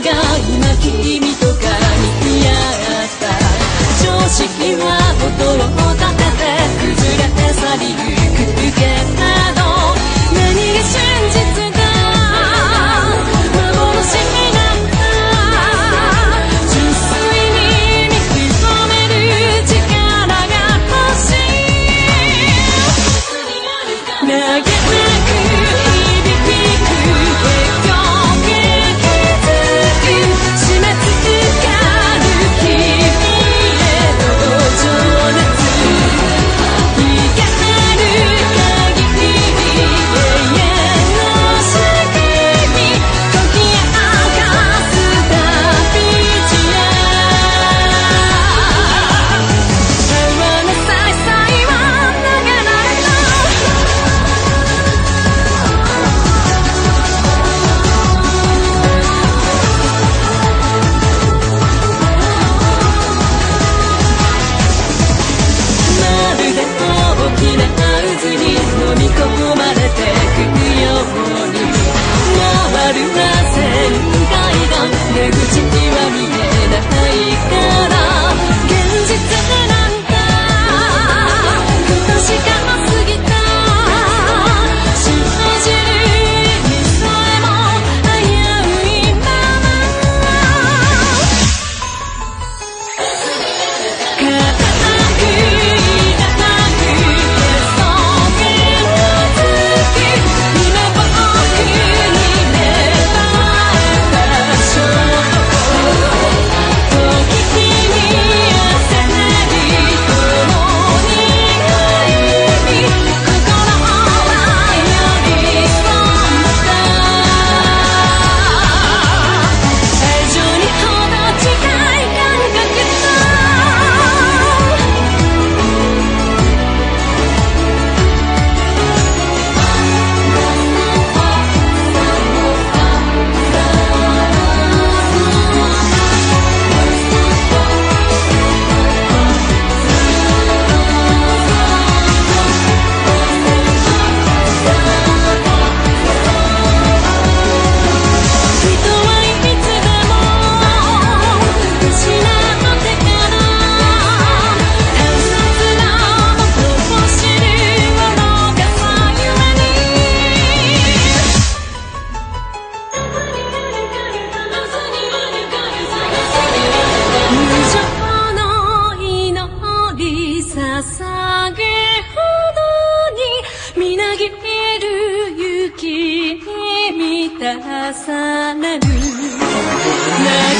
が今君とかに嫌合った。常識は驚くに満